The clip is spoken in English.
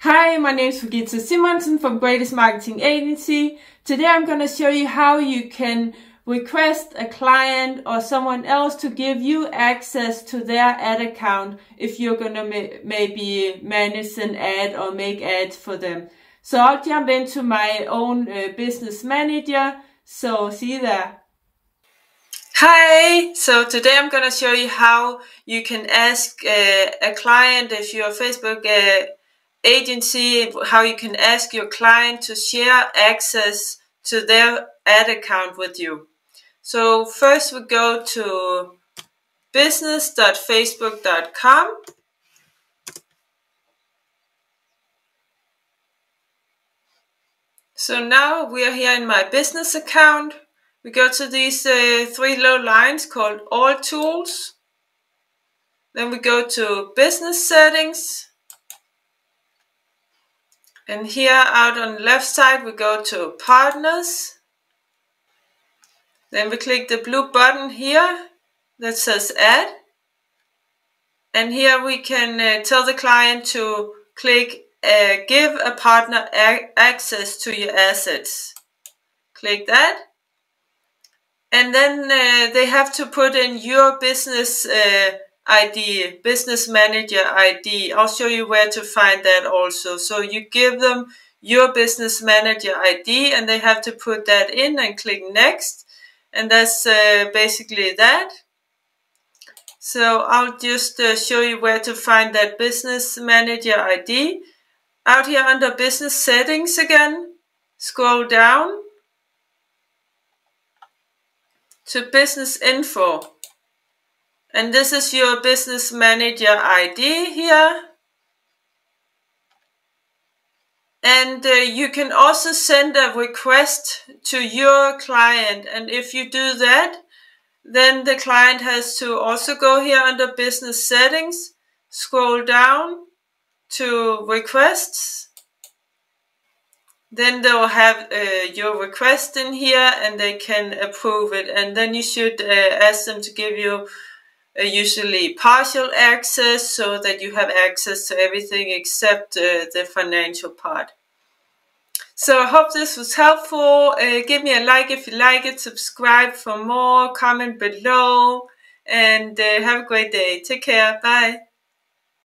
Hi, my name is Regitze Simonsen from Greatness Marketing Agency. Today I'm going to show you how you can request a client or someone else to give you access to their ad account if you're going to ma maybe manage an ad or make ads for them. So I'll jump into my own uh, business manager. So see you there. Hi, so today I'm going to show you how you can ask uh, a client if you're a Facebook uh, agency, how you can ask your client to share access to their ad account with you. So first we go to business.facebook.com. So now we are here in my business account. We go to these uh, three little lines called All Tools. Then we go to Business Settings. And here out on the left side we go to Partners. Then we click the blue button here that says add. And here we can uh, tell the client to click uh, give a partner access to your assets. Click that. And then uh, they have to put in your business uh, ID, business manager ID. I'll show you where to find that also. So you give them your business manager ID and they have to put that in and click next and that's uh, basically that. So I'll just uh, show you where to find that business manager ID. Out here under business settings again, scroll down to business info. And this is your business manager ID here. And uh, you can also send a request to your client. And if you do that, then the client has to also go here under business settings, scroll down to requests. Then they'll have uh, your request in here and they can approve it. And then you should uh, ask them to give you uh, usually partial access so that you have access to everything except uh, the financial part. So I hope this was helpful. Uh, give me a like if you like it, subscribe for more, comment below, and uh, have a great day. Take care. Bye.